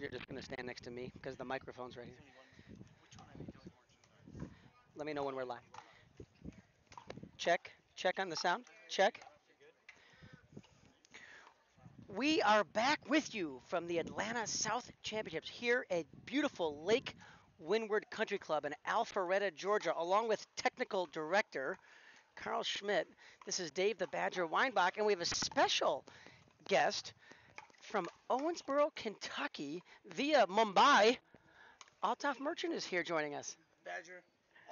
You're just gonna stand next to me because the microphone's right here. Let me know when we're live. Check. Check on the sound. Check. We are back with you from the Atlanta South Championships here at beautiful Lake Windward Country Club in Alpharetta, Georgia, along with technical director Carl Schmidt. This is Dave the Badger Weinbach, and we have a special guest from Owensboro, Kentucky, via Mumbai. Altaf Merchant is here joining us. Badger,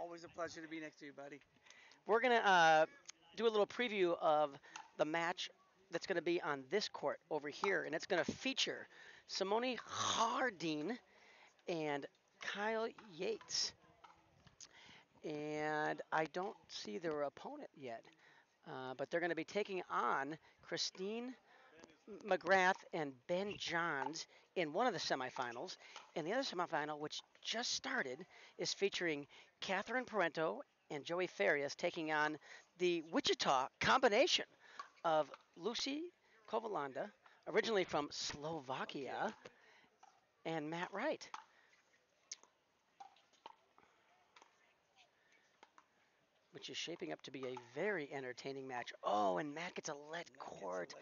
always a pleasure to be next to you, buddy. We're going to uh, do a little preview of the match that's going to be on this court over here, and it's going to feature Simone Jardim and Kyle Yates. And I don't see their opponent yet, uh, but they're going to be taking on Christine McGrath and Ben Johns in one of the semifinals. And the other semifinal, which just started, is featuring Catherine Parenteau and Joey Farias taking on the Wichita combination of Lucy Kovalova, originally from Slovakia, and Matt Wright. Which is shaping up to be a very entertaining match. Oh, and Matt gets a let court.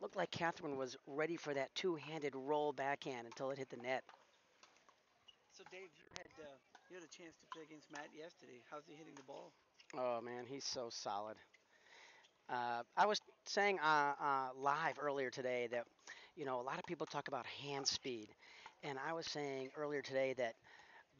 Looked like Catherine was ready for that two-handed roll backhand until it hit the net. So Dave, you had uh, you had a chance to play against Matt yesterday. How's he hitting the ball? Oh man, he's so solid. Uh, I was saying uh, uh, live earlier today that you know a lot of people talk about hand speed, and I was saying earlier today that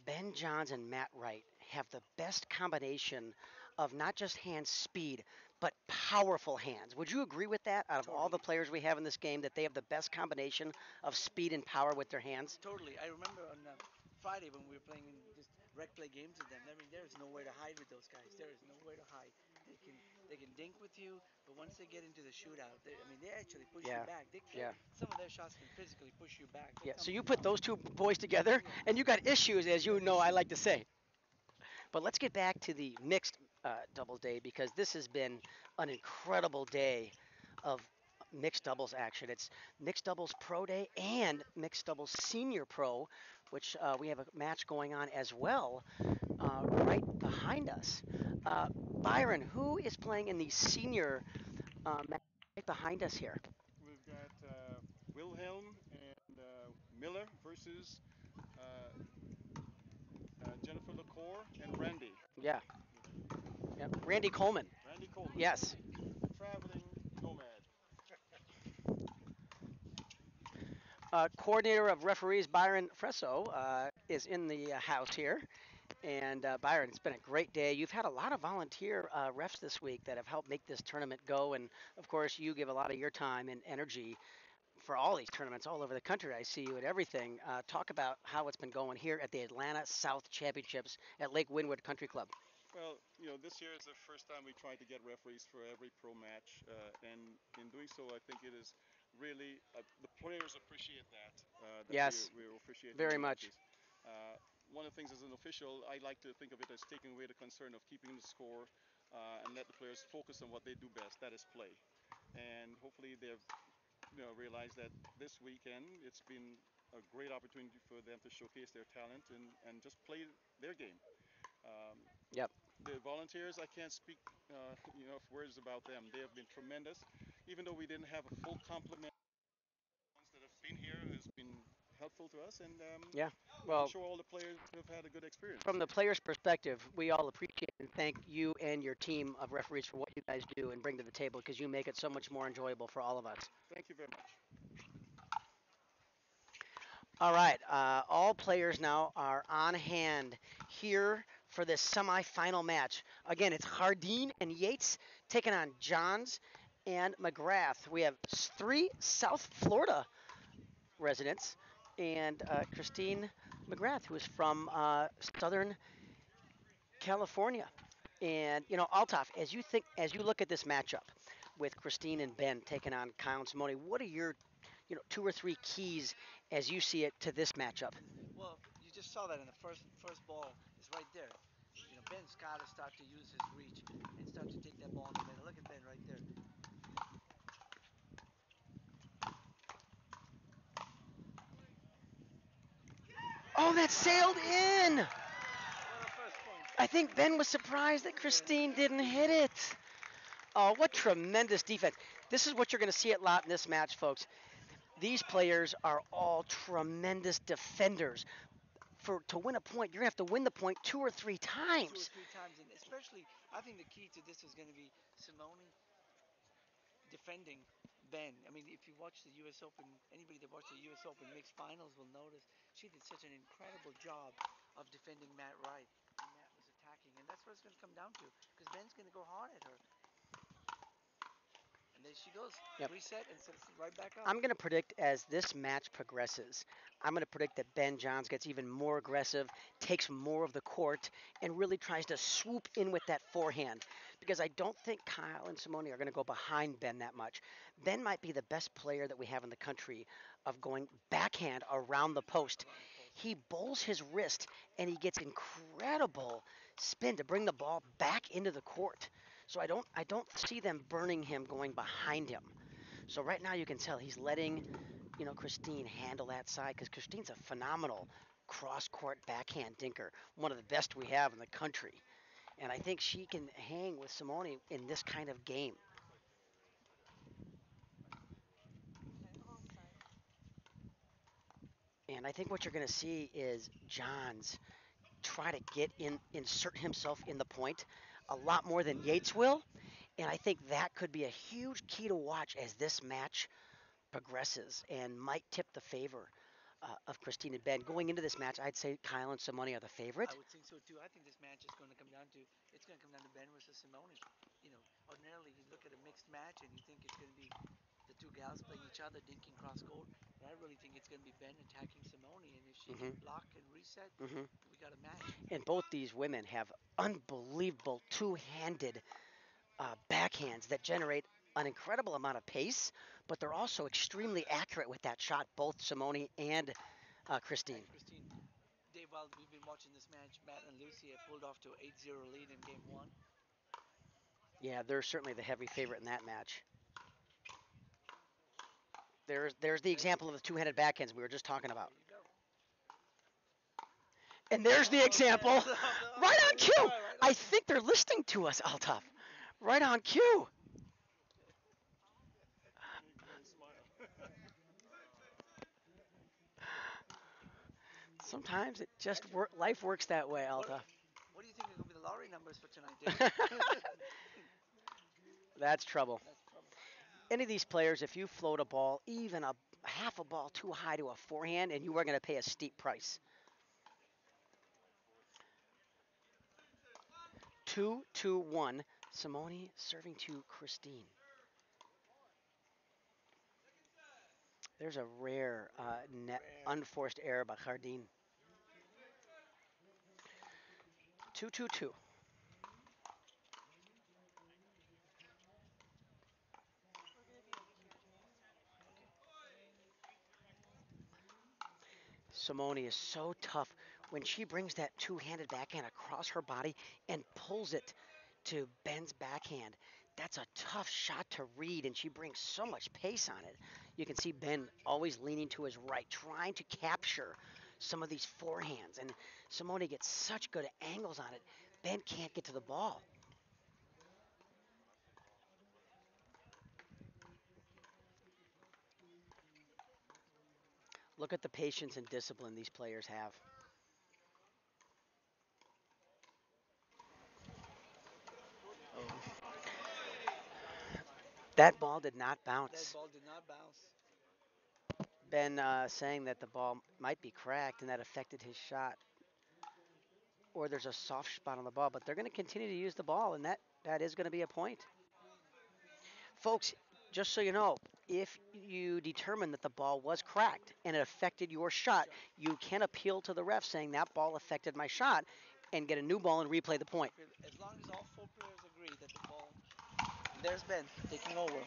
Ben Johns and Matt Wright have the best combination of not just hand speed, but powerful hands. Would you agree with that? Out of totally. all the players we have in this game, that they have the best combination of speed and power with their hands? Totally. I remember on uh, Friday when we were playing just rec play games with them. I mean, there is nowhere to hide with those guys. There is nowhere to hide. They can they can dink with you, but once they get into the shootout, they, I mean, they actually push yeah. you back. They, yeah. Some of their shots can physically push you back. They yeah. So you put those two boys together, and you got issues, as you know. I like to say. But let's get back to the mixed uh, doubles day because this has been an incredible day of mixed doubles action. It's mixed doubles pro day and mixed doubles senior pro, which uh, we have a match going on as well uh, right behind us. Uh, Byron, who is playing in the senior uh, match right behind us here? We've got uh, Wilhelm and Miller versus Jennifer Lucore and Randy. Yeah. Yeah. Randy Coleman. Randy Coleman. Yes. Traveling nomad. Uh, coordinator of referees Byron Fresso uh, is in the uh, house here. And uh, Byron, it's been a great day. You've had a lot of volunteer uh, refs this week that have helped make this tournament go. And of course, you give a lot of your time and energy for all these tournaments all over the country. I see you at everything. Uh, talk about how it's been going here at the Atlanta South Championships at Lake Windward Country Club. Well, you know, this year is the first time we tried to get referees for every pro match, uh, and in doing so, I think it is really uh, the players appreciate that. Uh, that yes, we, we appreciate very much. Uh, one of the things as an official, I like to think of it as taking away the concern of keeping the score uh, and let the players focus on what they do best, that is play. And hopefully they've you know realize that this weekend it's been a great opportunity for them to showcase their talent and, and just play their game. Um, yep. The volunteers, I can't speak uh, you know words about them. They have been tremendous. Even though we didn't have a full complement, ones that have been here has been helpful to us, and um, yeah, well, I'm sure all the players have had a good experience. From the players' perspective, we all appreciate and thank you and your team of referees for what you guys do and bring to the table because you make it so much more enjoyable for all of us. Thank you very much. All right, uh, all players now are on hand here for this semifinal match. Again, it's Jardim and Yates taking on Johns and McGrath. We have three South Florida residents and uh, Christine McGrath, who is from uh, Southern California. And you know, Altaf, as you think, as you look at this matchup with Christine and Ben taking on Kyle and Simone, what are your, you know, two or three keys as you see it to this matchup? Well, you just saw that in the first first ball is right there. You know, Ben's got to start to use his reach and start to take that ball in the middle. Look at Ben right there. Oh, that sailed in. I think Ben was surprised that Christine didn't hit it. Oh, what tremendous defense. This is what you're going to see a lot in this match, folks. These players are all tremendous defenders. For to win a point, you're going to have to win the point two or three two or times. three times, and especially I think the key to this is going to be Simone defending Ben. I mean, if you watch the U.S. Open, anybody that watched the U.S. Open mixed finals will notice she did such an incredible job of defending Matt Wright. And Matt was attacking, and that's what it's going to come down to, because Ben's going to go hard at her. And there she goes, Yep. reset, and sets it right back up. I'm going to predict as this match progresses, I'm going to predict that Ben Johns gets even more aggressive, takes more of the court, and really tries to swoop in with that forehand. Because I don't think Kyle and Simone are going to go behind Ben that much. Ben might be the best player that we have in the country of going backhand around the post. He bowls his wrist and he gets incredible spin to bring the ball back into the court. So I don't I don't see them burning him going behind him. So right now you can tell he's letting, you know, Christine handle that side because Christine's a phenomenal cross-court backhand dinker, one of the best we have in the country. And I think she can hang with Simone in this kind of game. And I think what you're going to see is Johns try to get in, insert himself in the point a lot more than Yates will. And I think that could be a huge key to watch as this match progresses and might tip the favor uh, of Christine and Ben. Going into this match, I'd say Kyle and Simone are the favorite. I would think so too. I think this match is going to come down to it's going to come down to Ben versus Simone. You know, ordinarily you look at a mixed match and you think it's going to be the two gals playing each other, dinking cross court. But I really think it's going to be Ben attacking Simone, and if she can Mhm. block and reset, hmm we got a match. And both these women have unbelievable two-handed uh, backhands that generate an incredible amount of pace, but they're also extremely accurate with that shot. Both Simone and uh, Christine. Christine, Dave, while we've been watching this match, Matt and Lucy have pulled off to 8-0 lead in game one. Yeah, they're certainly the heavy favorite in that match. There's there's the example of the two-handed backhands we were just talking about. There you go. And there's the example. Right on cue. I think they're listening to us, Altaf. Right on cue. Sometimes it just work. Life works that way, Alta. What do you think are going to be the lottery numbers for tonight, That's trouble. That's trouble. Any of these players, if you float a ball, even a half a ball too high to a forehand, and you are going to pay a steep price. Two, two, one. Simone serving to Christine. There's a rare, uh, net, Rare. unforced error by Jardim. Two, two, two. Simone is so tough when she brings that two-handed backhand across her body and pulls it to Ben's backhand. That's a tough shot to read, and she brings so much pace on it. You can see Ben always leaning to his right, trying to capture some of these forehands, and Simone gets such good angles on it. Ben can't get to the ball. Look at the patience and discipline these players have. That ball did not That ball did not bounce. Ben uh, saying that the ball might be cracked and that affected his shot. Or there's a soft spot on the ball, but they're going to continue to use the ball, and that, that is going to be a point. Folks, just so you know, if you determine that the ball was cracked and it affected your shot, you can appeal to the ref saying that ball affected my shot and get a new ball and replay the point. As long as all four players agree that the ball. There's Ben taking over.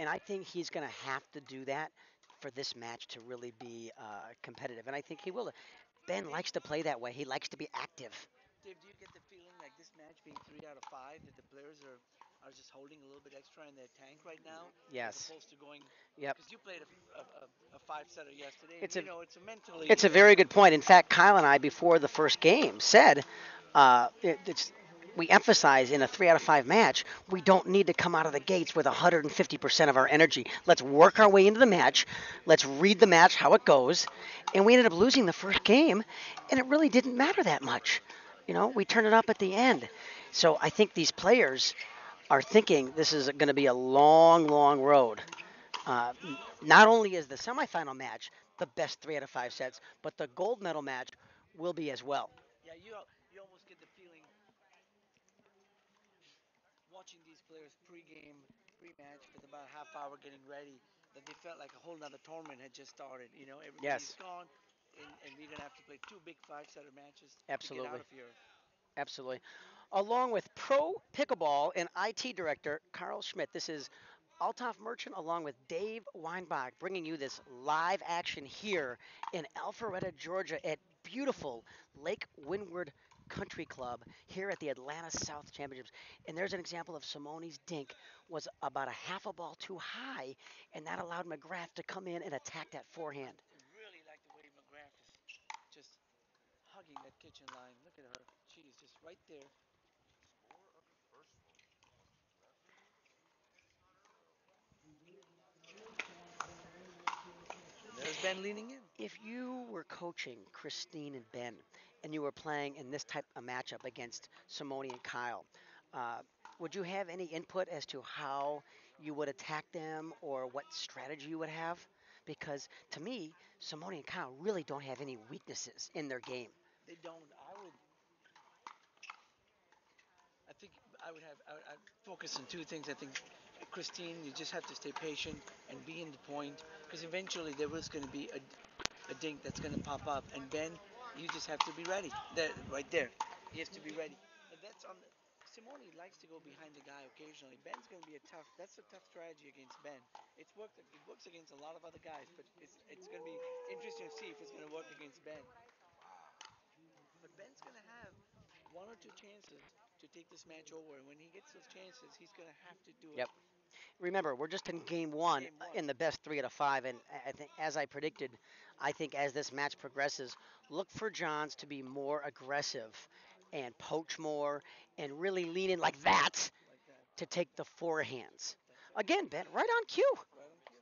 And I think he's going to have to do that for this match to really be uh, competitive. And I think he will. Ben likes to play that way. He likes to be active. Dave, do you get the feeling like this match being three out of five that the players are are just holding a little bit extra in their tank right now. As opposed to going. Yep. Because you played a, a, a, a five setter yesterday. It's and, a- you know, it's a mentally. It's a very good point. In fact, Kyle and I, before the first game, said uh, it, it's, we emphasize in a three out of five match, we don't need to come out of the gates with 150% of our energy. Let's work our way into the match. Let's read the match, how it goes. And we ended up losing the first game, and it really didn't matter that much. You know, we turned it up at the end. So I think these players are thinking this is going to be a long, long road. Uh, not only is the semifinal match the best three out of five sets, but the gold medal match will be as well. Yeah, you al- you almost get the feeling watching these players pre-game, pre-match with about a half hour getting ready that they felt like a whole nother tournament had just started. You know, everybody's Yes. gone, and, and we're gonna have to play two big five-setter matches to Absolutely. get out of here. Absolutely. Along with Pro Pickleball and IT Director Carl Schmidt, this is Altaf Merchant along with Dave Weinbach bringing you this live action here in Alpharetta, Georgia at beautiful Lake Windward Country Club here at the Atlanta South Championships. And there's an example of Simone's dink was about a half a ball too high, and that allowed McGrath to come in and attack that forehand. I really like the way McGrath is just hugging that kitchen line. Look at her. She's just right there. There's Ben leaning in. if you were coaching Christine and Ben and you were playing in this type of matchup against Simone and Kyle, uh, would you have any input as to how you would attack them or what strategy you would have? Because to me, Simone and Kyle really don't have any weaknesses in their game. They don't. I would. I think I would have. I would I'd focus on two things. I think, Christine, you just have to stay patient and be in the point, because eventually there was going to be a, a dink that's going to pop up, and Ben, you just have to be ready. There, right there. You have to be ready. And that's on. The, Simone likes to go behind the guy occasionally. Ben's going to be a tough. That's a tough strategy against Ben. It's worked. It works against a lot of other guys, but it's it's going to be interesting to see if it's going to work against Ben. But Ben's going to have one or two chances to take this match over, and when he gets those chances, he's going to have to do it. Yep. It. Remember, we're just in game one, Game uh, one. in the best three out of five, and I- I think, as I predicted, I think as this match progresses, look for Johns to be more aggressive and poach more and really lean in like that like that. to take the forehands. Again, Ben, right on cue. Right on cue.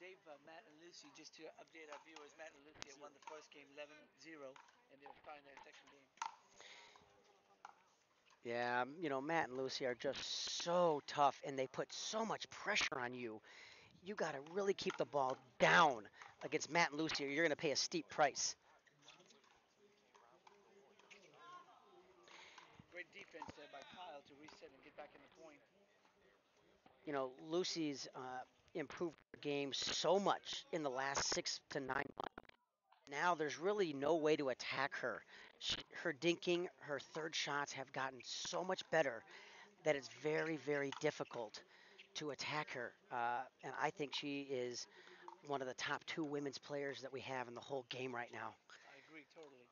Dave, uh, Matt, and Lucy, just to update our viewers, Matt and Lucy had won the first game 11 0, and they're starting their second game. Yeah, you know, Matt and Lucy are just so tough and they put so much pressure on you. You got to really keep the ball down against Matt and Lucy or you're going to pay a steep price. Great defense there by Kyle to reset and get back in the point. You know, Lucy's uh, improved her game so much in the last six to nine months. Now there's really no way to attack her. She, her dinking, her third shots have gotten so much better that it's very, very difficult to attack her. Uh, and I think she is one of the top two women's players that we have in the whole game right now. I agree totally.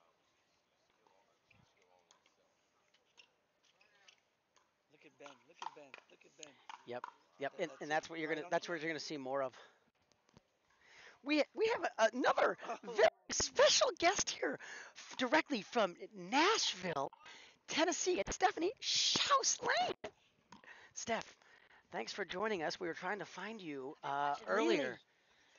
Look at Ben. Look at Ben. Look at Ben. Yep, That- and, that's and that's what you're gonna that's what you're gonna see more of. We we have another Oh. very special guest here, directly from Nashville, Tennessee. It's Stephanie Schaus Lane. Steph, thanks for joining us. We were trying to find you uh, earlier. Lily.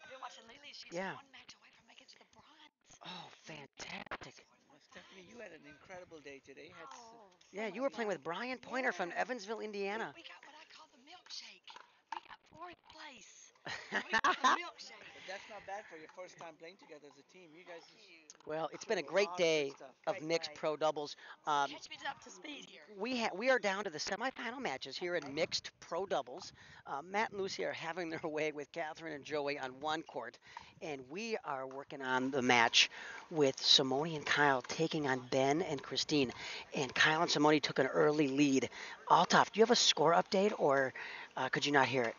I've been watching Lily. She's Yeah. one match away from making it to the bronze. Oh, fantastic! Well, Stephanie, you had an incredible day today. Had s- Oh, Yeah, you were playing with. Brian Pointer from Yeah. Evansville, We- Indiana. We got what I call the milkshake. We got fourth place. We got the milkshake. But that's not bad for your first time playing together as a team. You guys well, it's been a great lot of good day of Great mixed day. pro doubles. Um, Catch me up to speed here. we ha- we are down to the semifinal matches here in mixed pro doubles. Uh, Matt and Lucy are having their way with Catherine and Joey on one court, and we are working on the match with Simone and Kyle taking on Ben and Christine. And Kyle and Simone took an early lead. Altaf, do you have a score update, or uh, could you not hear it?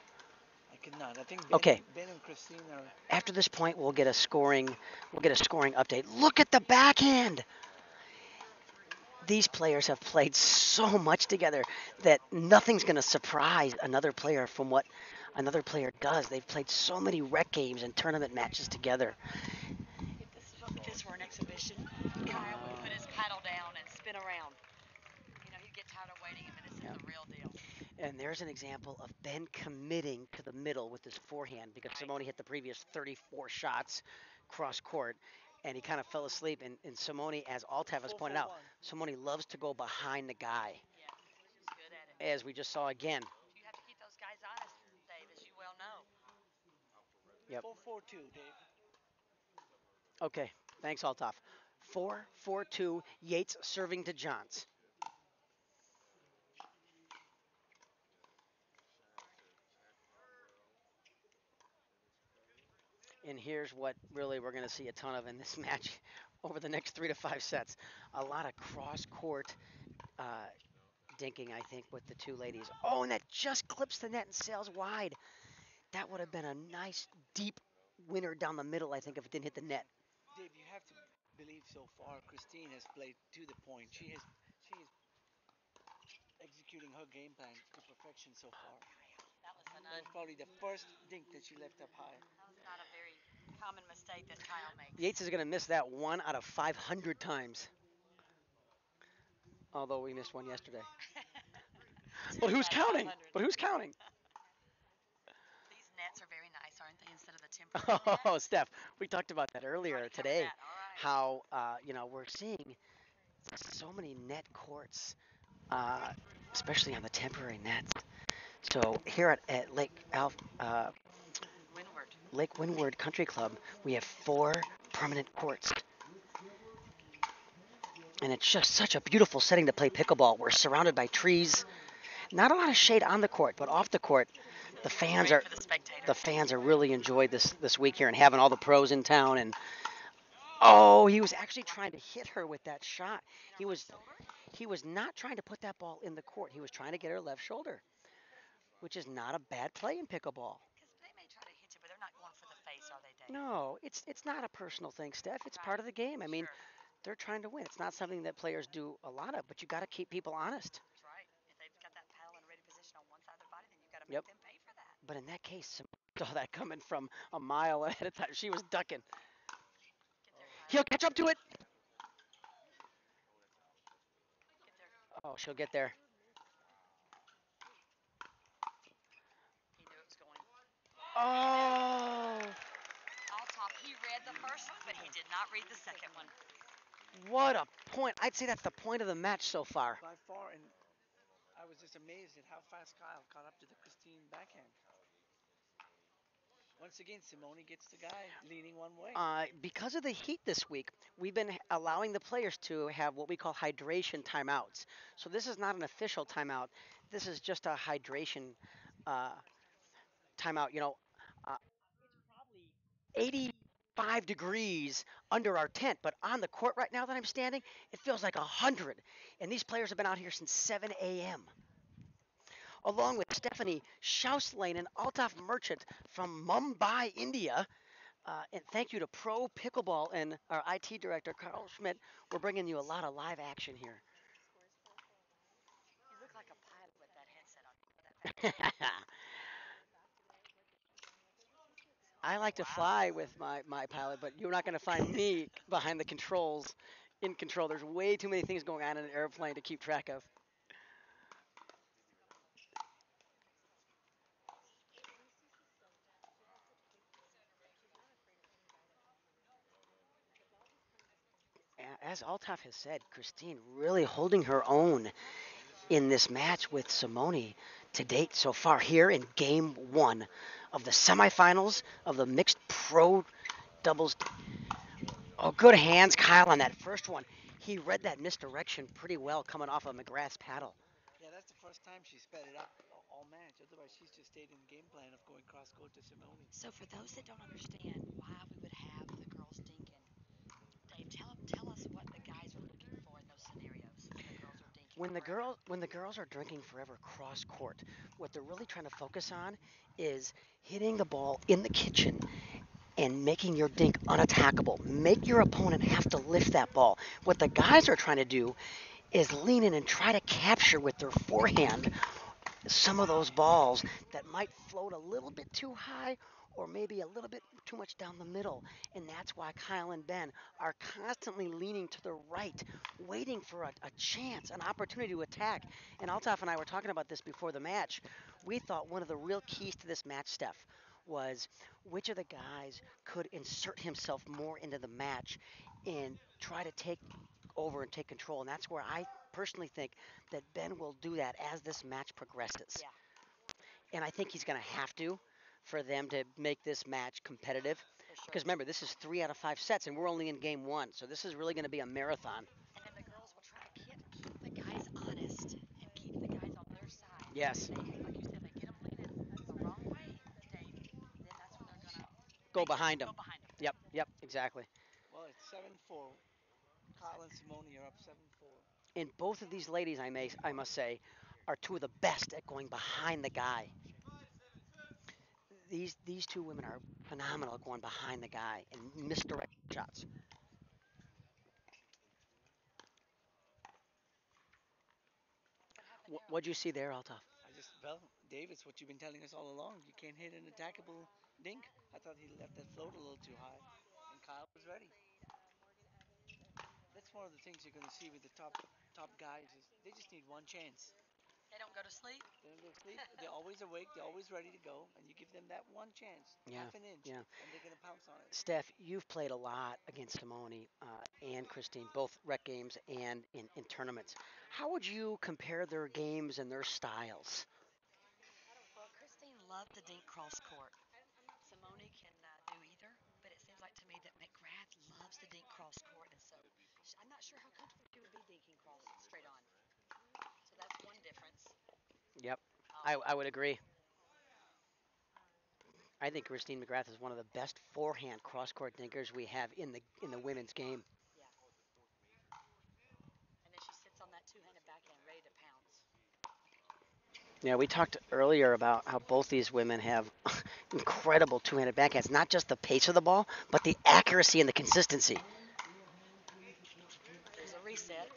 I could not. I think Ben, Okay. Ben and Christine are. After this point, we'll get a scoring we'll get a scoring update. Look at the backhand. these players have played so much together that nothing's going to surprise another player from what another player does. They've played so many rec games and tournament matches together. If this, if this were an exhibition, Kyle would put his paddle down and spin around. You know, he'd get tired of waiting, and then this is the real deal. And there's an example of Ben committing to the middle with his forehand because Right. Simone hit the previous 34 shots cross court and he kind of fell asleep. And, and Simone, as Altaf has pointed out, one. Simone loves to go behind the guy, Yeah, she's good at it. as we just saw again. You have to keep those guys honest, Dave, as you well know. Yep. Four four two, Dave. Okay, thanks, Altaf. 4 4 2, Yates serving to Johns. And here's what really we're going to see a ton of in this match over the next three to five sets. A lot of cross court uh, dinking, I think, with the two ladies. Oh, and that just clips the net and sails wide. That would have been a nice deep winner down the middle, I think, if it didn't hit the net. Dave, you have to believe so far Christine has played to the point. She is she is executing her game plan to perfection so far. That was an That was probably the first dink that she left up high. that was not a very common mistake that Kyle makes. Yates is going to miss that one out of 500 times. Although we missed one yesterday. But who's counting? But who's counting? These nets are very nice, aren't they? Instead of the temporary Oh, nets? Steph, we talked about that earlier today. right. How uh, you know we're seeing so many net courts, uh, especially on the temporary nets. So here at, at Lake Alf, uh. Lake Windward Country Club, we have four permanent courts. And it's just such a beautiful setting to play pickleball. We're surrounded by trees. Not a lot of shade on the court, but off the court, the fans Great are the the fans are really enjoyed this this week here and having all the pros in town and oh, he was actually trying to hit her with that shot. He was he was not trying to put that ball in the court. He was trying to get her left shoulder, which is not a bad play in pickleball. Because they may try to hit you, but they're not going for the face, are they, Dave? No, it's it's not a personal thing, Steph. It's part of the game. I mean, Sure, they're trying to win. It's not something that players do a lot of, but you got to keep people honest. that's right. If they've got that paddle in a ready position on one side of their body, then you've got to Yep. them pay for that. But in that case, saw that coming from a mile ahead of time. She was ducking. There, He'll catch up to it. Oh, she'll get there. He knew it was going. Oh, All top. He read the first but he did not read the second one. what a point. I'd say that's the point of the match so far. By far, and I was just amazed at how fast Kyle caught up to the Christine backhand. Once again, Simone gets the guy leaning one way. Uh, because of the heat this week, we've been allowing the players to have what we call hydration timeouts. So this is not an official timeout. This is just a hydration uh, timeout. You know, uh, it's probably 85 degrees under our tent, but on the court right now that I'm standing, it feels like a 100. And these players have been out here since 7 a.m. Along with Stephanie Schauslane and Altaf Merchant from Mumbai, India. Uh, and thank you to Pro Pickleball and our IT director, Carl Schmidt. We're bringing you a lot of live action here. You look like a pilot with that headset on. With that I like to fly with my, my pilot, but you're not going to find me behind the controls in control. There's way too many things going on in an airplane to keep track of. As Altaf has said, Christine really holding her own in this match with Simone to date so far here in game one of the semifinals of the mixed pro doubles. Oh, good hands, Kyle, on that first one. He read that misdirection pretty well coming off of McGrath's paddle. yeah, that's the first time she sped it up all, all match. Otherwise, she's just stayed in the game plan of going cross court to Simone. So for those that don't understand why we would have the girls dinking, Dave, tell, tell us what the guys were looking for in those scenarios the girls are dinking. When the forever. girl when the girls are drinking forever cross court, what they're really trying to focus on is hitting the ball in the kitchen and making your dink unattackable. Make your opponent have to lift that ball. What the guys are trying to do is lean in and try to capture with their forehand some of those balls that might float a little bit too high or maybe a little bit too much down the middle. And that's why Kyle and Ben are constantly leaning to the right, waiting for a, a chance, an opportunity to attack. And Altaf and I were talking about this before the match. We thought one of the real keys to this match, Steph, was which of the guys could insert himself more into the match and try to take over and take control. And that's where I personally think that Ben will do that as this match progresses. Yeah. And I think he's going to have to for them to make this match competitive. Sure. Because remember, this is three out of five sets, and we're only in game one, so this is really going to be a marathon. And then the girls will try to keep, keep the guys honest and keep the guys on their side. Yes. They, like you said, they get them leaning the wrong way, Dave. Then that's when they're gonna Go behind them. go behind them. Yep, yep, exactly. Well, it's seven four. Kyle and Simone are up seven four. And both of these ladies, I may, I must say, are two of the best at going behind the guy. These these two women are phenomenal going behind the guy and misdirect shots. What what'd you see there, Altaf? I just well, Dave, it's what you've been telling us all along. You can't hit an attackable dink. I thought he left that float a little too high, and Kyle was ready. That's one of the things you're going to see with the top top guys is they just need one chance. They don't go to sleep. They don't go to sleep. They're always awake. They're always ready to go, and you give them that one chance, Yeah, half an inch, yeah. and they're going to pounce on it. Steph, you've played a lot against Simone uh, and Christine, both rec games and in, in tournaments. How would you compare their games and their styles? Well, Christine loved the dink cross court. Simone can uh, do either, but it seems like to me that McGrath loves the dink cross court, and so I'm not sure how comfortable she would be dinking cross straight on. So that's one difference. Yep, Um, I, I would agree. I think Christine McGrath is one of the best forehand cross court dinkers we have in the in the women's game. and then she sits on that two-handed backhand, ready to pounce. Yeah, we talked earlier about how both these women have incredible two-handed backhands. Not just the pace of the ball, but the accuracy and the consistency. There's a reset.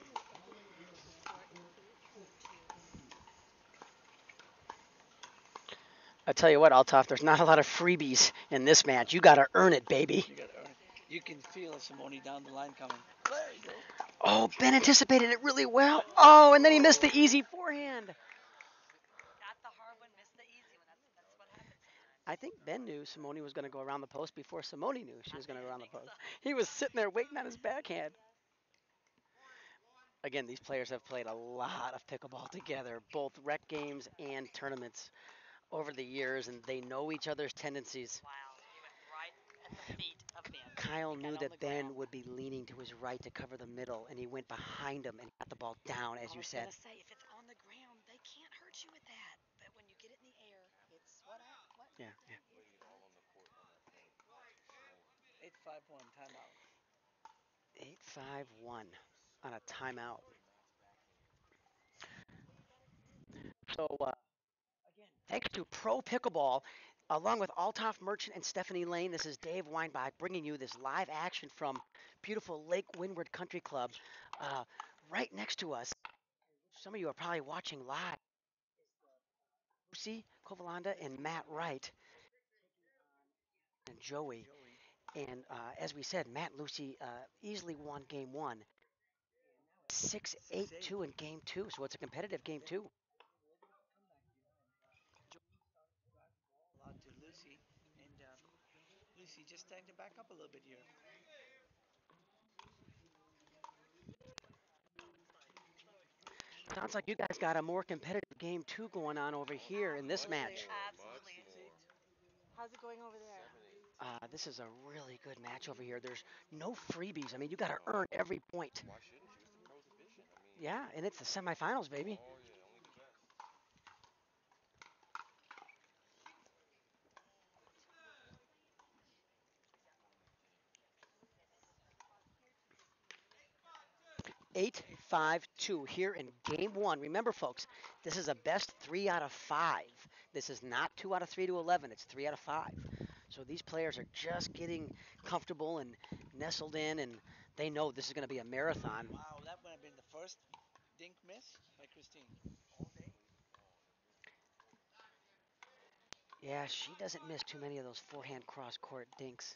I tell you what, Altaf, there's not a lot of freebies in this match. You got to earn it, baby. You earn it. You can feel Simone down the line coming. There you go. Oh, Ben anticipated it really well. Oh, and then he missed the easy forehand. The one, the easy. That's, that's what happens. I think Ben knew Simone was going to go around the post before Simone knew she was going to go around the post. He was sitting there waiting on his backhand. Again, these players have played a lot of pickleball together, both rec games and tournaments over the years, and they know each other's tendencies. Wow, right at the feet of Ben. Kyle knew that the Ben ground. would be leaning to his right to cover the middle, and he went behind him and got the ball down, as I you said. say, if it's on the ground, they can't hurt you with that. But when you get it in the air, it's what? I, what? Yeah, yeah. Eight five one timeout. Eight five one on a timeout. So uh, again, thanks to Pro Pickleball, along with Altaf Merchant and Stephanie Lane. This is Dave Weinbach bringing you this live action from beautiful Lake Windward Country Club, uh, right next to us. Some of you are probably watching live. Lucy Kovalova and Matt Wright and Joey. And uh, as we said, Matt and Lucy uh, easily won game one. 6 8 2 in game two. So it's a competitive game two. A lot to Lucy, and um, Lucy just starting to back up a little bit here. Sounds like you guys got a more competitive game two going on over here in this match. Absolutely. How's it going over there? Uh, this is a really good match over here. There's no freebies. I mean, you got to earn every point. Why shouldn't you? It's the pros division. Yeah, and it's the semifinals, baby. oh yeah, only the best. Eight, five, two here in game one. Remember, folks, this is a best three out of five. This is not two out of three to 11. It's three out of five. So these players are just getting comfortable and nestled in, and they know this is going to be a marathon. Wow, that would have been the first dink miss by Christine. Yeah, she doesn't miss too many of those forehand cross court dinks.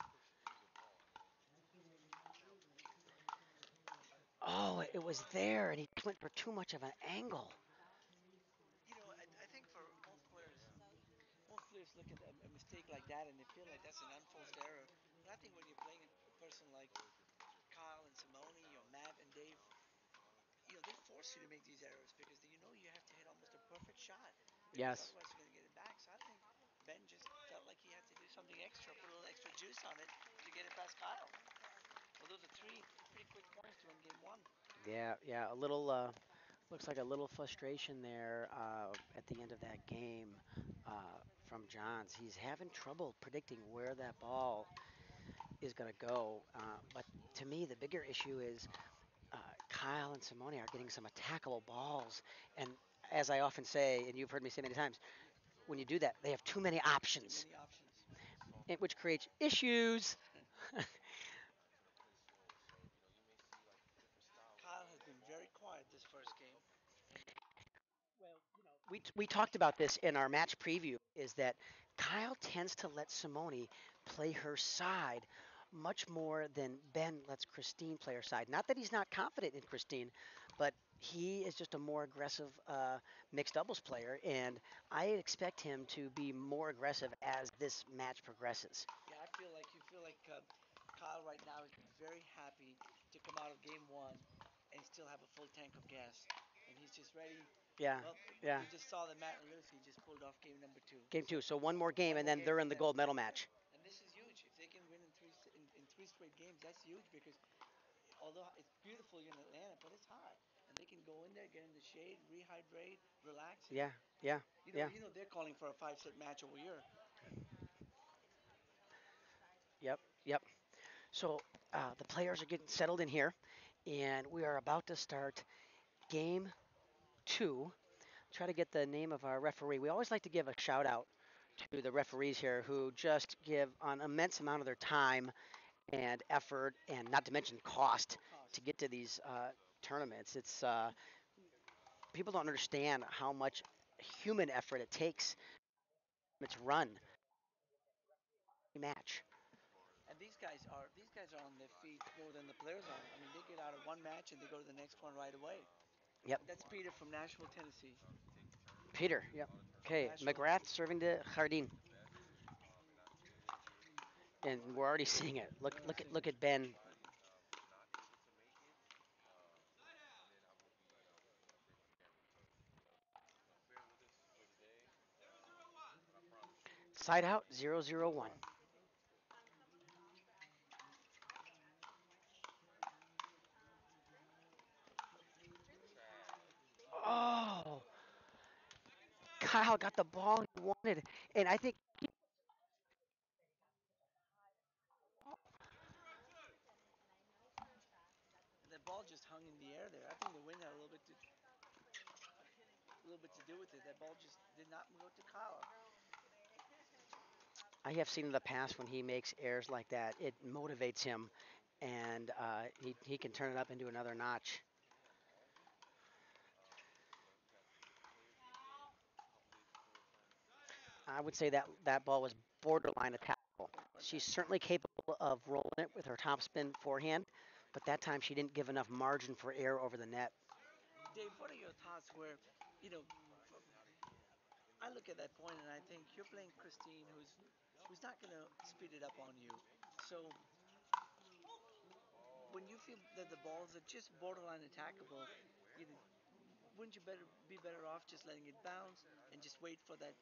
Oh, it was there, and he went for too much of an angle. You know, I, I think for most players, most players look at a, a mistake like that and they feel like that's an unforced error. But I think when you're playing a person like Kyle and Simone or Matt and Dave, you know, they force you to make these errors because you know you have to hit almost a perfect shot. Yes. Otherwise, you're going to get it back. So I think Ben just felt like he had to do something extra, put a little extra juice on it to get it past Kyle. Well, those are three pretty quick points to win game one. Yeah, yeah, a little uh, looks like a little frustration there uh, at the end of that game uh, from Johns. He's having trouble predicting where that ball is going to go. Uh, but to me, the bigger issue is uh, Kyle and Simone are getting some attackable balls, and as I often say, and you've heard me say many times, when you do that, they have too many Too options, many options. which creates issues. Kyle has been very quiet this first game. We, we talked about this in our match preview is that Kyle tends to let Simone play her side much more than Ben lets Christine play her side. Not that he's not confident in Christine, but he is just a more aggressive uh, mixed doubles player, and I expect him to be more aggressive as this match progresses. Yeah, I feel like you feel like uh, Kyle right now is very happy to come out of game one and still have a full tank of gas, and he's just ready. Yeah, Well, yeah. You just saw that Matt and Lucy just pulled off game number two. Game two, so one more game, One and then game they're in the gold medal match. And this is huge. If they can win in three in, in three straight games, that's huge because although it's beautiful here in Atlanta, but it's hot, and they can go in there, get in the shade, rehydrate, relax. Yeah, yeah, You know, yeah. you know they're calling for a five set match over here. Yep, yep. So uh, the players are getting settled in here, and we are about to start game two. Try to get the name of our referee. We always like to give a shout out to the referees here who just give an immense amount of their time and effort, and not to mention cost, to get to these uh, tournaments. It's uh, people don't understand how much human effort it takes. It's run match. And these guys are these guys are on their feet more than the players are. I mean, they get out of one match and they go to the next one right away. Yep. That's Peter from Nashville, Tennessee. Peter. Yep. Okay, McGrath serving to Jardim. And we're already seeing it. Look, look at, look at Ben. Side out, zero zero one. Oh, Kyle got the ball he wanted, and I think that ball just hung in the air there. I think the wind had a little bit to a little bit to do with it. That ball just did not go to Kyle. I have seen in the past when he makes errors like that, it motivates him, and uh, he he can turn it up into another notch. I would say that that ball was borderline attackable. She's certainly capable of rolling it with her topspin forehand, but that time she didn't give enough margin for error over the net. Dave, what are your thoughts where, you know, I look at that point and I think you're playing Christine, who's who's not going to speed it up on you. So when you feel that the balls are just borderline attackable, you know, wouldn't you better be better off just letting it bounce and just wait for that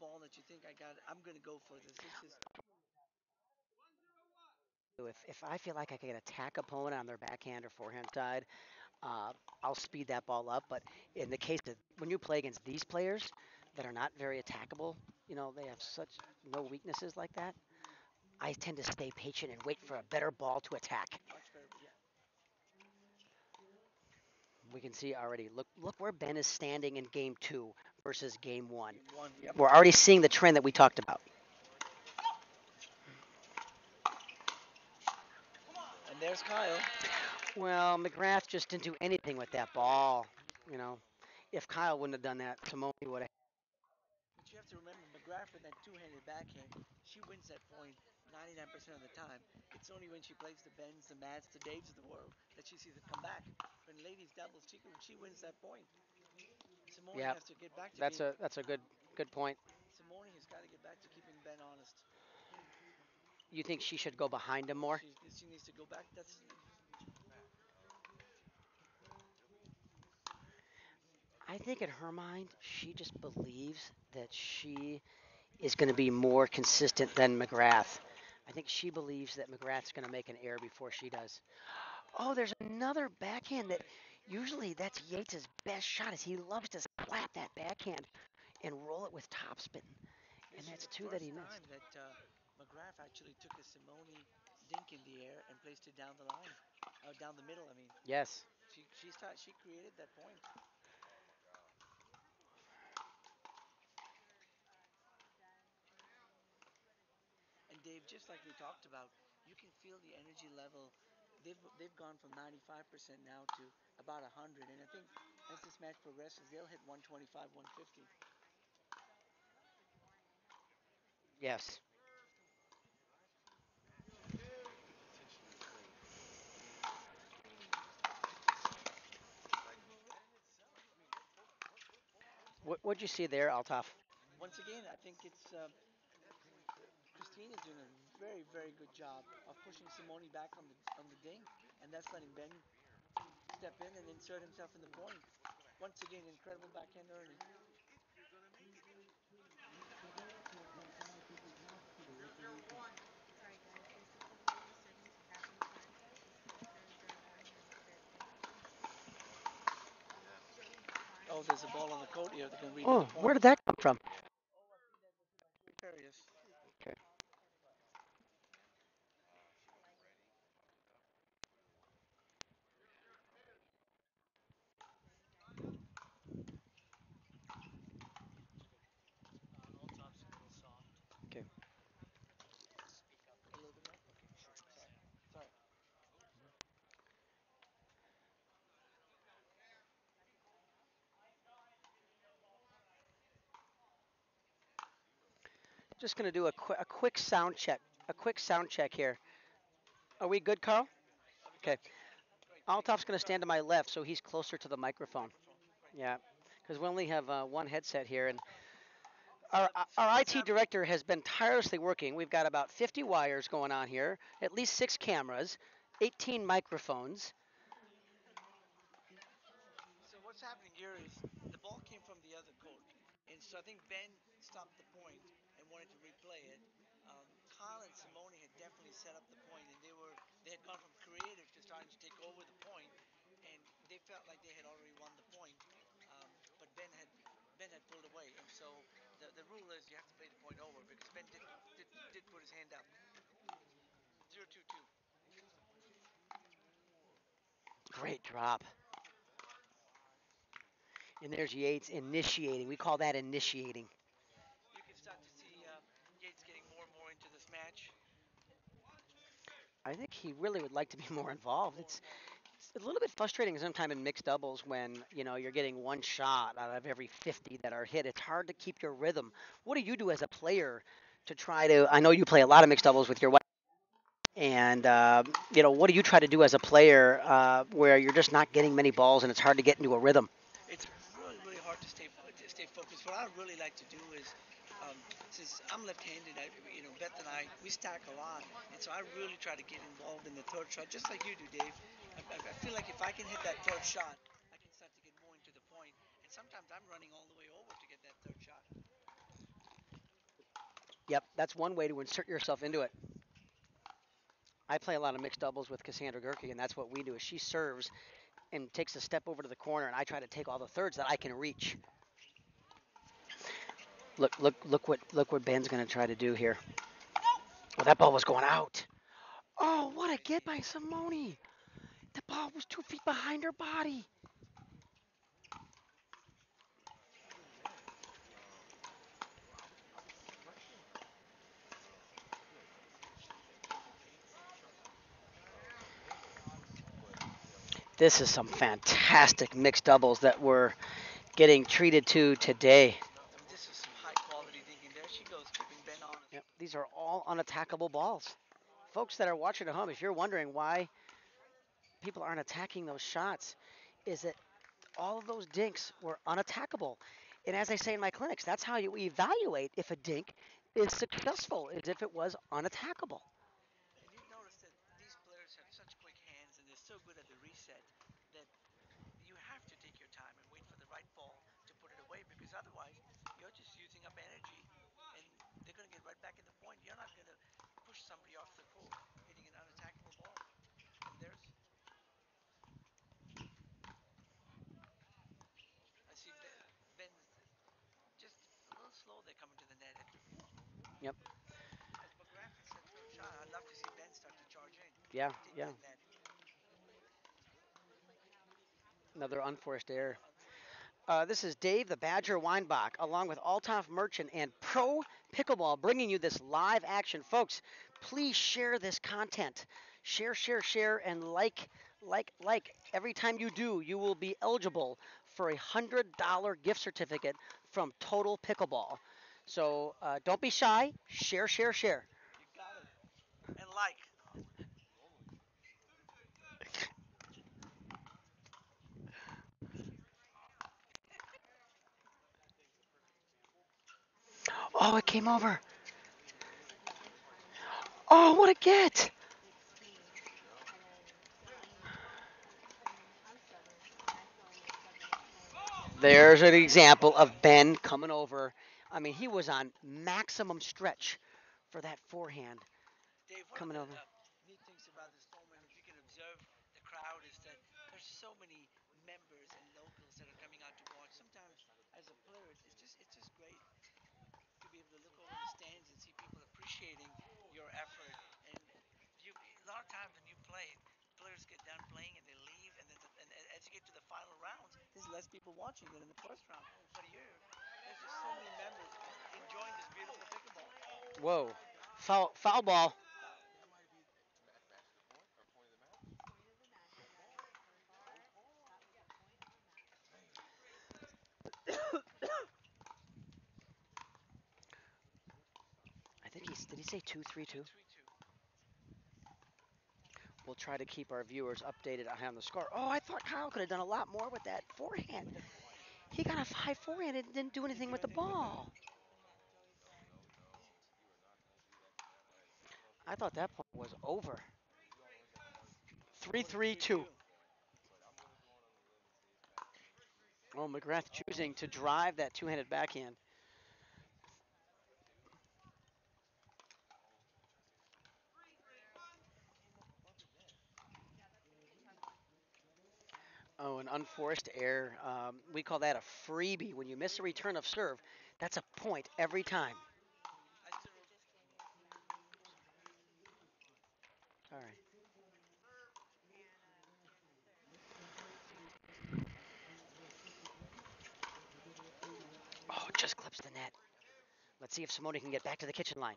ball that you think I got? I'm going to go for this. This is If, if I feel like I can attack opponent on their backhand or forehand side, uh, I'll speed that ball up. But in the case of when you play against these players that are not very attackable, you know, they have such no weaknesses like that. I tend to stay patient and wait for a better ball to attack. better. Yeah. We can see already. Look, look where Ben is standing in game two versus game one. Game one. Yep. We're already seeing the trend that we talked about. And there's Kyle. Well, McGrath just didn't do anything with that ball. You know, if Kyle wouldn't have done that, Simone would have. But you have to remember, McGrath with that two-handed backhand, she wins that point 99% of the time. It's only when she plays the Bens, the Mads, the Daves of the world that she sees it come back. When ladies doubles, she she wins that point. Simone Yep. has to get back to That's being, a that's a good good point. Simone has got to get back to keeping Ben honest. You think she should go behind him more? She, she needs to go back. That's I think in her mind, she just believes that she is going to be more consistent than McGrath. I think she believes that McGrath's going to make an error before she does. Oh, there's another backhand that usually that's Yates' best shot. Is he loves to slap that backhand and roll it with topspin. And This that's two that he missed. time that uh, McGrath actually took a Simone dink in the air and placed it down the line, uh, down the middle. I mean, Yes. she she started, she created that point. And Dave, just like we talked about, you can feel the energy level. They've they've gone from 95% now to about 100, and I think as this match progresses, they'll hit 125, 150. Yes. What what'd you see there, Altaf? Once again, I think it's uh, Christine is doing a very very good job of pushing Simone back on the on the dink, and that's letting Ben step in and insert himself in the point. Once again, incredible backhand earning. Oh, there's a ball on the court here. They can read Oh, where did that come from? Precarious. Okay. Okay. A little bit more. Okay. Sorry. Sorry. Just gonna do a, qu- a quick sound check. A quick sound check here. Are we good, Carl? Okay. Altaf's gonna stand to my left, so he's closer to the microphone. Yeah, because we only have uh, one headset here, and our our IT director has been tirelessly working. We've got about 50 wires going on here, at least six cameras, 18 microphones. So what's happening here is the ball came from the other court, and so I think Ben stopped the point and wanted to replay it. And Simone had definitely set up the point, and they were they had gone from creative to starting to take over the point, and they felt like they had already won the point. Um, but Ben had Ben had pulled away, and so the, the rule is you have to play the point over because Ben did did, did put his hand up. Zero two two. Great drop. And there's Yates initiating. We call that initiating. You can start to see uh, Yates getting more and more into this match. I think he really would like to be more involved. It's, it's a little bit frustrating sometimes in mixed doubles when you know you're getting one shot out of every 50 that are hit. It's hard to keep your rhythm. What do you do as a player to try to? I know you play a lot of mixed doubles with your wife, and uh, you know what do you try to do as a player uh, where you're just not getting many balls and it's hard to get into a rhythm? it's really really hard to stay to stay focused. What I really like to do is, I'm left-handed, I, you know, Beth and I we stack a lot, and so I really try to get involved in the third shot, just like you do, Dave. I, I feel like if I can hit that third shot, I can start to get more into the point. point, and sometimes I'm running all the way over to get that third shot. Yep, that's one way to insert yourself into it. I play a lot of mixed doubles with Cassandra Gerke, and that's what we do. Is she serves and takes a step over to the corner, and I try to take all the thirds that I can reach. Look, look, look what look what Ben's going to try to do here. Oh, that ball was going out. Oh, what a get by Simone! The ball was two feet behind her body. This is some fantastic mixed doubles that we're getting treated to today. I mean, this is some high quality thinking. There she goes, keeping Ben on. Yep, these are all unattackable balls. Folks that are watching at home, if you're wondering why people aren't attacking those shots, is that all of those dinks were unattackable. And as I say in my clinics, that's how you evaluate if a dink is successful, is if it was unattackable. And you notice that these players have such quick hands and they're so good at the reset that you have to take your time and wait for the right ball to put it away because otherwise you're just using up energy and they're going to get right back in the point. You're not going to push somebody off the court hitting an unattackable ball. And there's. I see Ben, Ben's just a little slow there coming to the net. Yep. As McGrath said shot, I'd love to see Ben start to charge in. Yeah, yeah. Another unforced error. Uh, this is Dave the Badger Weinbach, along with Altaf Merchant and Pro Pickleball, bringing you this live action. Folks, please share this content. Share, share, share, and like, like, like. Every time you do, you will be eligible for a $100 gift certificate from Total Pickleball. So uh, don't be shy. Share, share, share. You got it. And like. Oh, it came over. Oh, what a get! There's an example of Ben coming over. I mean, he was on maximum stretch for that forehand. Dave, Coming of the over. uh, neat things about this tournament, if you can observe the crowd, is that there's so many members and locals that are coming out to watch. Sometimes, as a player, it's it's just it's just great to be able to look over the stands and see people appreciating your effort. And you, a lot of times when you play, players get done playing and they leave, and then the, and a- as you get to the final rounds, there's less people watching than in the first round. But here, there's just so many members enjoying this beautiful pickleball. Whoa. Foul, foul ball. I think he's, did he say 2 3 2? Three two. We'll try to keep our viewers updated on the score. Oh, I thought Kyle could have done a lot more with that forehand. He got a high forehand and didn't do anything with the ball. I thought that point was over. 3 3 2. Oh, McGrath choosing to drive that two handed backhand. Oh, an unforced error. Um, we call that a freebie. When you miss a return of serve, that's a point every time. All right. Oh, just clips the net. Let's see if Simone can get back to the kitchen line.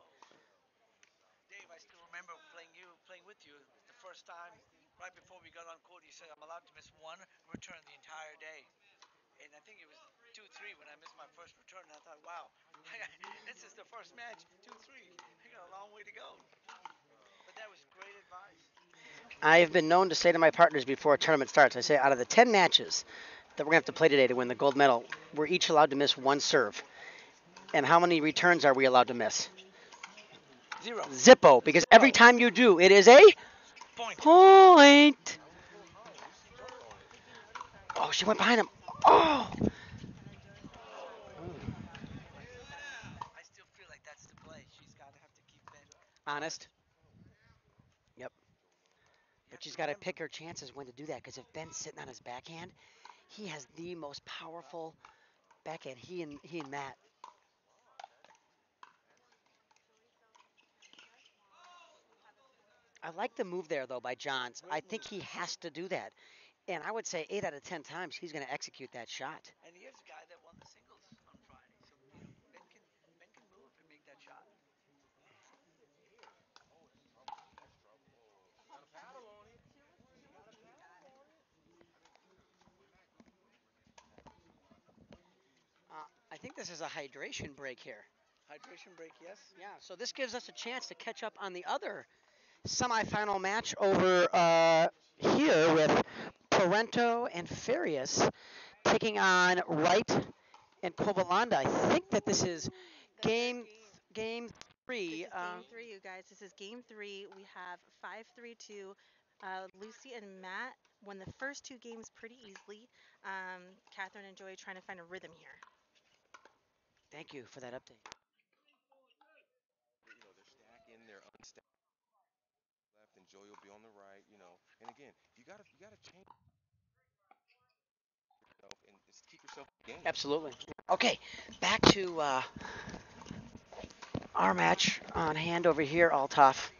Dave, I still remember playing you, playing with you the first time, right before we got on court. he said I'm allowed to miss one return the entire day, and I think it was two three when I missed my first return. And I thought, wow, this is the first match, two three. I got a long way to go. But that was great advice. I have been known to say to my partners before a tournament starts, I say, out of the 10 matches that we're going to have to play today to win the gold medal, we're each allowed to miss one serve. And how many returns are we allowed to miss? Zero Zippo, because every time you do, it is a point. point. Oh, she went behind him. Oh, I still feel like that's the play. She's got to have to keep Ben. honest. Yep. But she's got to remember, pick her chances when to do that, because if Ben's sitting on his backhand, he has the most powerful backhand. He and he and Matt. I like the move there, though, by Johns. I think mm-hmm. he has to do that. And I would say eight out of ten times he's going to execute that shot. And here's a guy that won the singles on Friday. So, Ben can, ben can move and make that shot. Uh, I think this is a hydration break here. Hydration break, yes. Yeah, so this gives us a chance to catch up on the other semifinal match over uh, here with Parenteau and Farias taking on Wright and Kovalova. I think that this is game game three. Game three, you guys. This is game three. We have five, three, two. Uh, Lucy and Matt won the first two games pretty easily. Um, Catherine and Joy trying to find a rhythm here. thank you for that update. You know, they're stacking, they're unstacking. Left and Joey will be on the right. You know, and again, you gotta you gotta change yourself and just keep yourself game. Absolutely. Okay, back to uh, our match on hand over here, Altaf.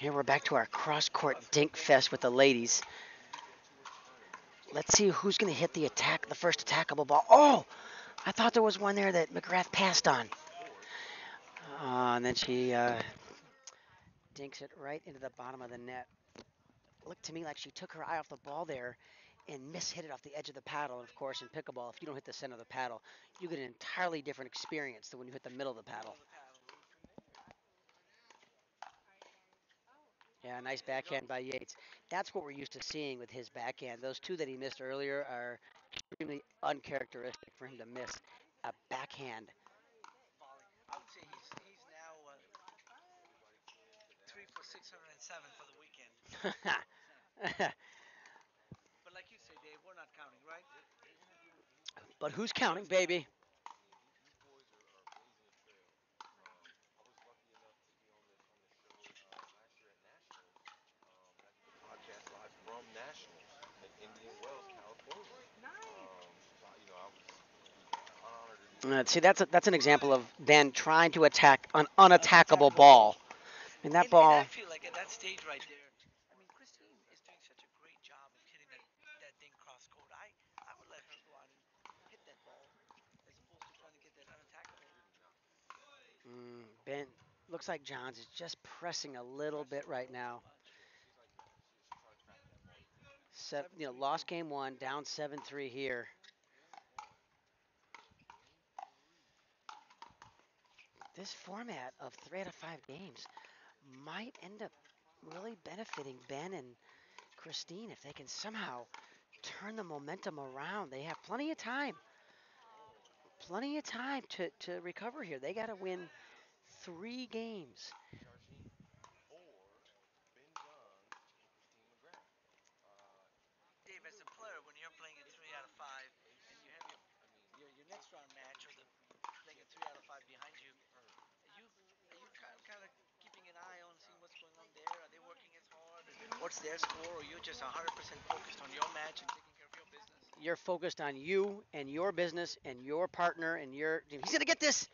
Here we're back to our cross court dink fest with the ladies. Let's see who's going to hit the attack, the first attackable ball. Oh, I thought there was one there that McGrath passed on. Uh, and then she uh, dinks it right into the bottom of the net looked to me like she took her eye off the ball there and mishit it off the edge of the paddle. And of course, in pickleball, if you don't hit the center of the paddle, you get an entirely different experience than when you hit the middle of the paddle. Yeah, nice backhand by Yates. That's what we're used to seeing with his backhand. Those two that he missed earlier are extremely uncharacteristic for him to miss a backhand. Volley. I would say he's he's now uh, three for six hundred and seven for the weekend. But like you say, Dave, we're not counting, right? but who's counting, baby? These boys are, are blazing a trail. I was lucky enough to be on this on the show uh, last year at Nationals. And I did the podcast live from Nationals in Indian Wells, California. Um, you know, I was honored to see, that's a, that's an example of Ben trying to attack an unattackable ball. And that and, ball, And I feel like at that stage right there, I mean, Christine is doing such a great job of hitting that, that thing cross court. I, I would let her go out and hit that ball as opposed to trying to get that unattackable. mm, Ben looks like Johns is just pressing a little bit right now. Seven, you know, lost game one, down seven three here. This format of three out of five games might end up really benefiting Ben and Christine if they can somehow turn the momentum around. They have plenty of time. Plenty of time to, to recover here. They got to win three games. Chargine or Ben Johns or Christine McGrath. Uh, Dave, as a player, when you're playing at three out of five, and you have your your, your next round match or the playing at three out of five behind you, are you are you kind of, kind of keeping an eye on seeing what's going on there? Are they working as hard? What's their score? Or you just 100% focused on your match and taking care of your business? You're focused on you and your business and your partner and your. He's gonna get this.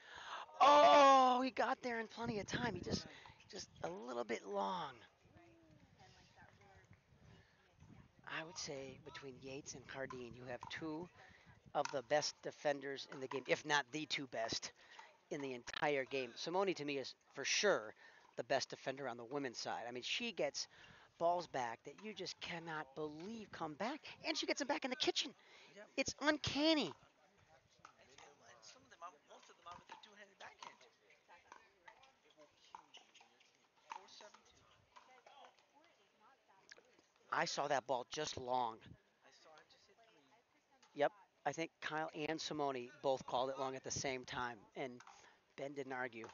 Oh, he got there in plenty of time. He just just a little bit long. I would say between Yates and Jardim, you have two of the best defenders in the game, if not the two best in the entire game. Simone to me is for sure the best defender on the women's side. I mean, she gets balls back that you just cannot believe come back, and she gets them back in the kitchen. It's uncanny. And, and some of them, are, most of them are with the two-handed backhand. Four seven two. I saw that ball just long. I saw her just hit three. I think Kyle and Simone both called it long at the same time, and Ben didn't argue.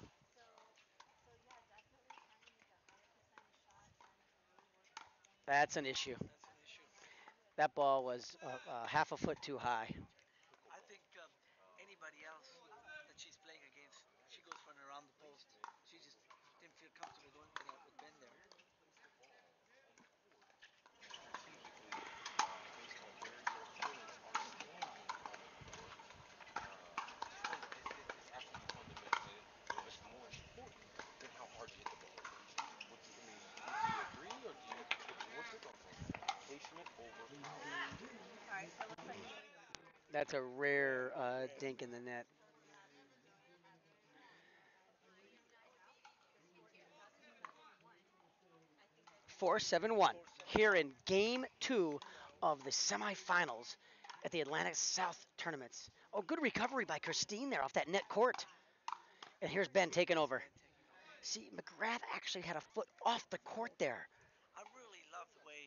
That's an issue. That's an issue. That ball was uh, uh, half a foot too high. I think um, anybody else that she's playing against, she goes for an around the post. She just didn't feel comfortable doing that with Ben there. strategically, uh, based on where your opponents are standing on the court, uh, funda- is, is, is absolutely fundamental. And it, you know, it's more important than how hard you hit the ball. Would you, I mean, do you agree or do you, what's your thoughts on that? Placement over power. That's a rare uh, dink in the net. Four seven one here in game two of the semifinals at the Atlantic South tournaments. Oh, good recovery by Christine there off that net court. And here's Ben taking over. See, McGrath actually had a foot off the court there. I really love the way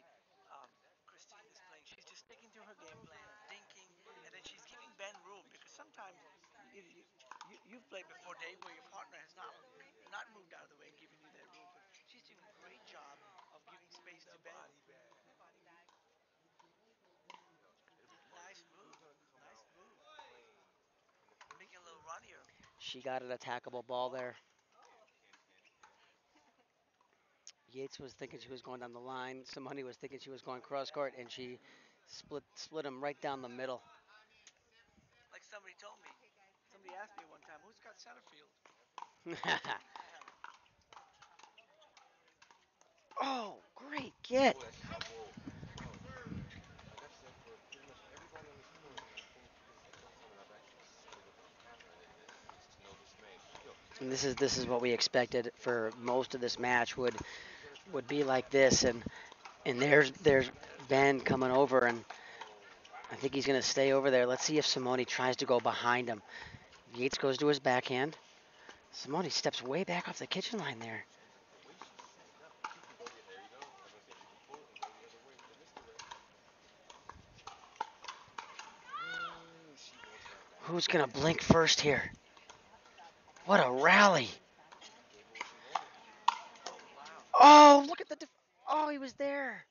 um, Christine is playing. She's just sticking to her game plan, thinking, and then she's giving Ben room because sometimes you, you, you, before, where your partner has not not moved out of the way and given you that room. But she's doing a great job of giving space to Ben. Nice move. Nice move. A little. She got an attackable ball there. Yates was thinking she was going down the line. Simone was thinking she was going cross court, and she split split him right down the middle. Like somebody told me. Somebody asked me one time, who's got oh, great get! And this is to this is what we expected for most of this match would would be like this, and and there's there's Ben coming over, and I think he's gonna stay over there. Let's see if Simone tries to go behind him. Yates goes to his backhand. Simone steps way back off the kitchen line there. Who's gonna blink first here? What a rally! Oh, look at the. Oh, he was there.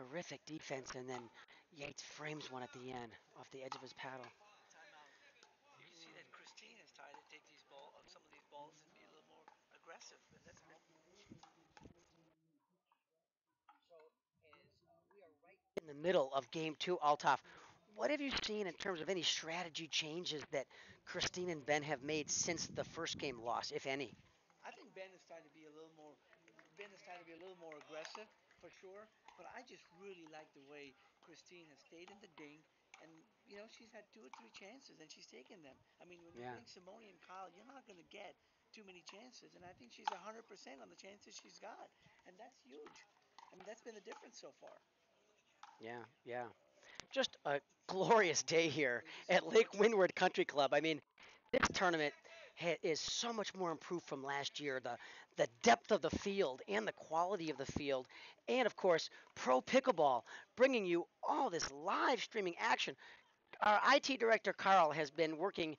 Terrific defense, and then Yates frames one at the end off the edge of his paddle. You can see that Christine is trying to take these ball, uh, some of these balls and be a little more aggressive, and that's been In the middle of game two, Altaf, what have you seen in terms of any strategy changes that Christine and Ben have made since the first game loss, if any? I think Ben is trying to be a little more. Ben is trying to be a little more aggressive for sure. But I just really like the way Christine has stayed in the dink, and you know she's had two or three chances and she's taken them. I mean, when Yeah. you're playing Simone and Kyle, you're not going to get too many chances, and I think she's 100% on the chances she's got, and that's huge. I mean, that's been the difference so far. Yeah, yeah. Just a glorious day here at Lake Windward Country Club. I mean, this tournament is so much more improved from last year. The the depth of the field and the quality of the field, and of course, Pro Pickleball bringing you all this live streaming action. Our IT director Carl has been working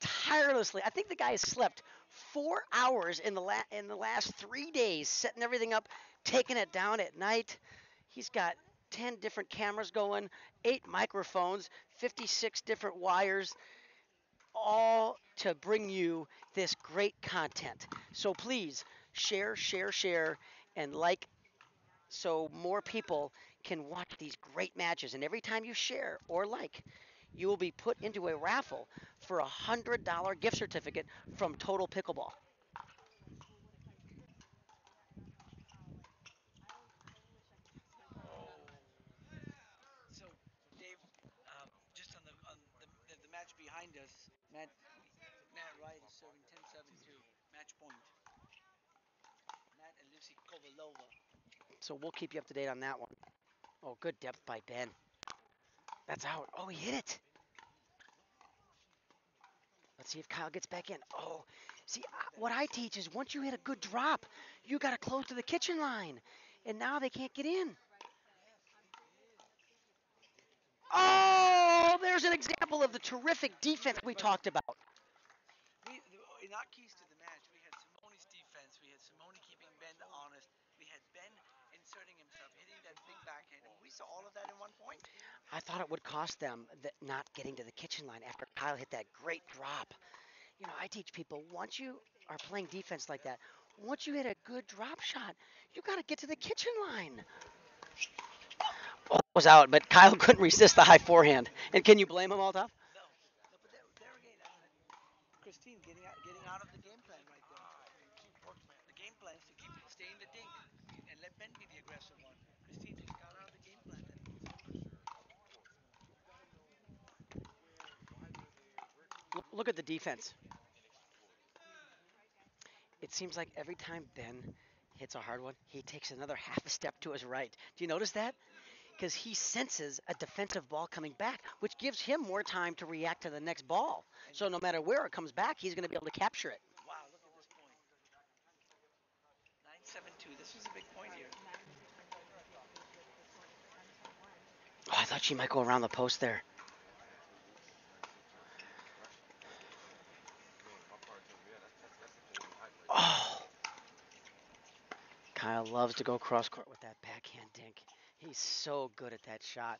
tirelessly. I think the guy has slept four hours in the la- in the last three days, setting everything up, taking it down at night. He's got 10 different cameras going, eight microphones, 56 different wires, all to bring you this great content. So please share, share, share, and like so more people can watch these great matches. And every time you share or like, you will be put into a raffle for a $100 gift certificate from Total Pickleball. So, Dave, um, just on the on the, the, the match behind us, Matt Matt Wright is serving 10-7-2, match point. Matt and Kovalova. So we'll keep you up to date on that one. Oh, good depth by Ben. That's out. Oh, he hit it. Let's see if Kyle gets back in. Oh, see, uh, what I teach is once you hit a good drop, you got to close to the kitchen line. And now they can't get in. Oh, there's an example of the terrific defense we talked about. We, the, in our keys to the match, we had Simone's defense, we had Simone keeping Ben honest, we had Ben inserting himself, hitting that big all of that in one point. I thought it would cost them that not getting to the kitchen line after Kyle hit that great drop. You know, I teach people once you are playing defense like that, once you hit a good drop shot, you got to get to the kitchen line. It was out, but Kyle couldn't resist the high forehand. And can you blame him, Altaf? No, no, but there, there again, uh, Christine getting out, getting out of the game plan right there. Keep working. The game plan is to keep stay in the dink and let Ben be the aggressive one. Christine just got out of the game plan. Then. Look, at the defense. It seems like every time Ben hits a hard one, he takes another half a step to his right. Do you notice that? Because he senses a defensive ball coming back, which gives him more time to react to the next ball. So no matter where it comes back, he's going to be able to capture it. Wow, look at this point. Nine seven two. This was a big point here. Oh, I thought she might go around the post there. Loves to go cross court with that backhand dink. He's so good at that shot.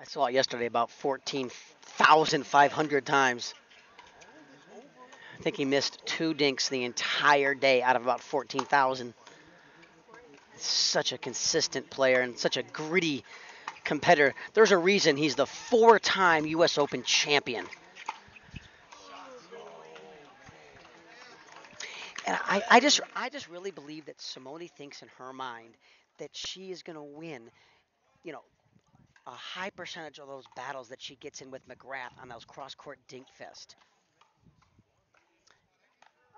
I saw it yesterday about 14,500 times. I think he missed two dinks the entire day out of about 14,000. Such a consistent player and such a gritty competitor. There's a reason he's the four time U.S. Open champion. And I, I just I just really believe that Simone thinks in her mind that she is going to win, you know, a high percentage of those battles that she gets in with McGrath on those cross court dink fest.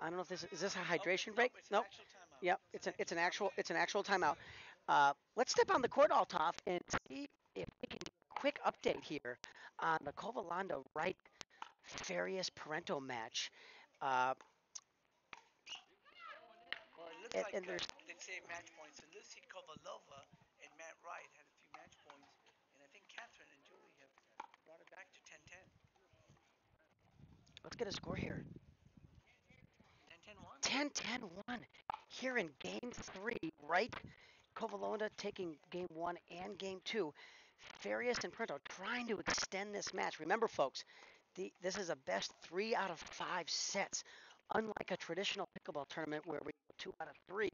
I don't know if this is this a hydration break. Nope. Yep, it's an it's an actual it's an actual timeout. Uh, let's step on the court, Altaf, and see if we can do a quick update here on the Kovalova Wright Farias Parenteau match. Uh, looks And- like and uh, they say match points. So Lucy Kovalova and Matt Wright had a few match points, and I think Catherine and Julie have brought it back to 10-10. let's get a score here. 10-10 1. 10 10 1 here in game three, right? Kovalova taking game one and game two. Farias and Parenteau trying to extend this match. Remember, folks, the, this is a best three out of five sets. Unlike a traditional pickleball tournament where we two out of three,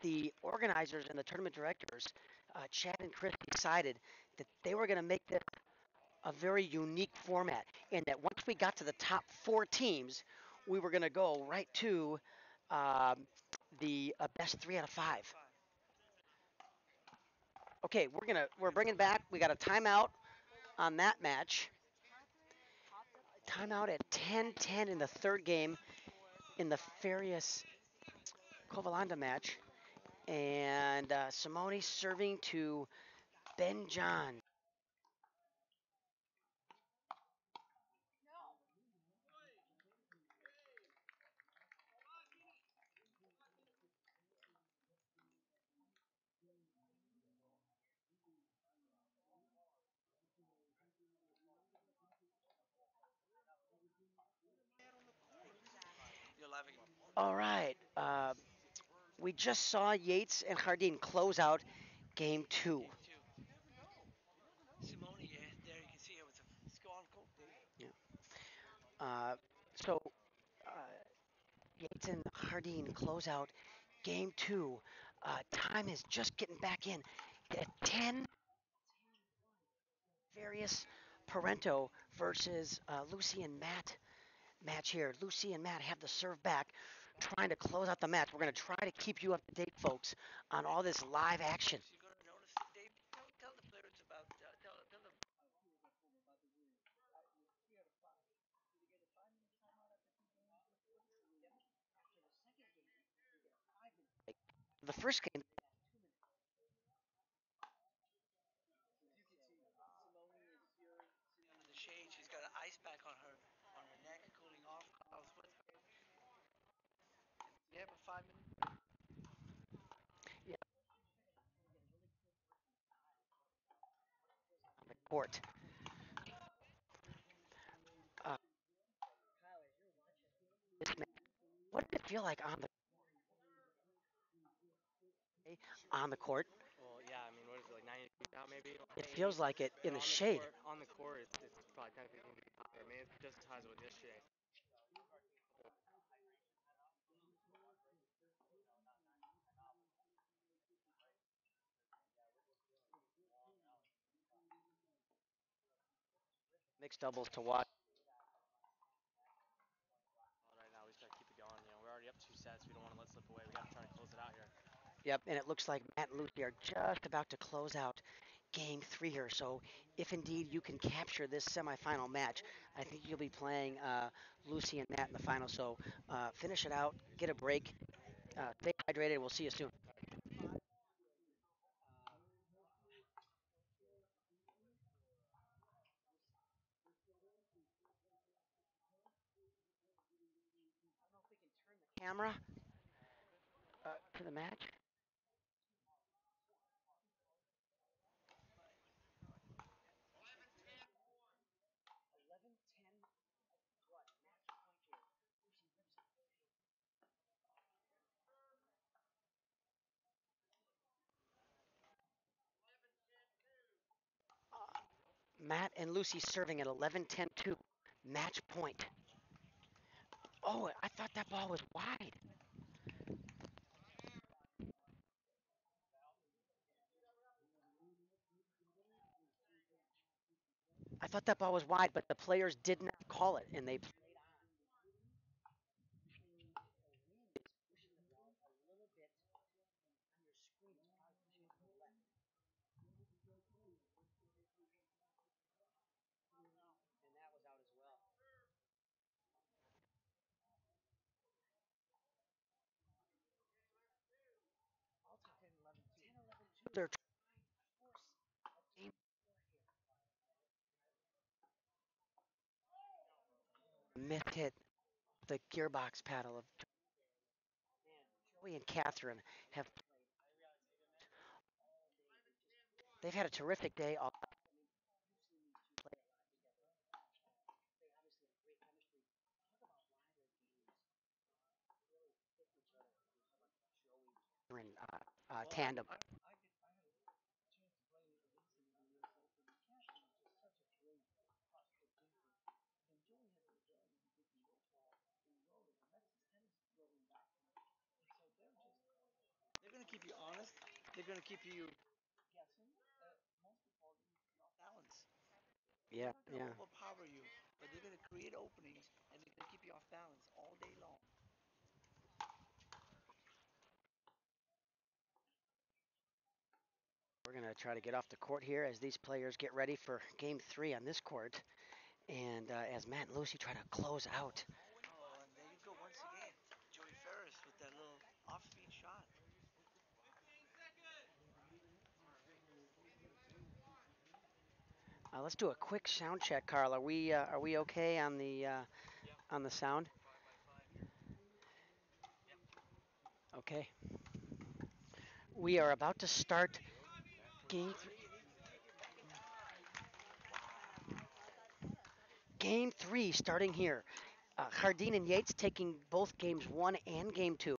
the organizers and the tournament directors, uh, Chad and Chris, decided that they were going to make this a very unique format, and that once we got to the top four teams, we were going to go right to um, the uh, best three out of five. Okay, we're gonna we're bringing back. We got a timeout on that match. Timeout at 10-10 in the third game in the Farias Kovalova match, and uh, Simone serving to Ben John. All right. Uh, we just saw Yates and Jardim close out game two. Game two. Simone, yeah, there you can see it was a on Uh, so uh, Yates and Jardim close out game two. Uh, time is just getting back in at 10. Farias Parenteau versus uh, Lucy and Matt match here. Lucy and Matt have the serve back, trying to close out the match. We're going to try to keep you up to date, folks, on all this live action. You're gonna notice, Dave. Tell, tell the players about. Uh, tell, tell the The first game, under the shade. She's got an ice pack on her on her neck, cooling off. I was with her. Yeah, about five minutes. The court. Uh, what did it feel like on the on the court? Well, yeah, I mean, what is it, like 90 degrees out maybe? It feels like it in But the shade. Court, on the court, it's, it's probably 10 15 degrees hotter. I mean, it's just as hot as it was yesterday. Mixed doubles to watch. Right now, we just got to keep it going. You know, we're already up two sets. We don't want to let slip away. We got to try to close it out here. Yep, and it looks like Matt and Lucy are just about to close out game three here. So if indeed you can capture this semifinal match, I think you'll be playing uh, Lucy and Matt in the final. So uh, finish it out, get a break, uh, stay hydrated. We'll see you soon. Camera uh, to the match. Matt and Lucy serving at 11 10 2. Match point. Oh, I thought that ball was wide. I thought that ball was wide, but the players did not call it, and they they're missed hit the gearbox paddle of Joey and Catherine have they've had a terrific day. All in uh, uh, tandem. I, I, get, I had a chance to play against him in the US Open. Catherine is just such a great prospect thinker. And Joey had the ability to get the low ball and roll it. And that's his tennis rolling back. And so they're just, they're going to keep you honest. They're going to keep you guessing. Uh, most of all, they're going to keep you off balance. Yeah, They're going yeah. to overpower you, but they're going to create openings and they're going to keep you off balance all day long. We're gonna try to get off the court here as these players get ready for game three on this court, and uh, as Matt and Lucy try to close out. Oh, and there you go once again. Joey Farias with that little off-speed shot. Uh, let's do a quick sound check, Carl. Are we uh, are we okay on the uh, on the sound? Okay. We are about to start game three. Game three starting here. Uh, Jardim and Yates taking both games one and game two.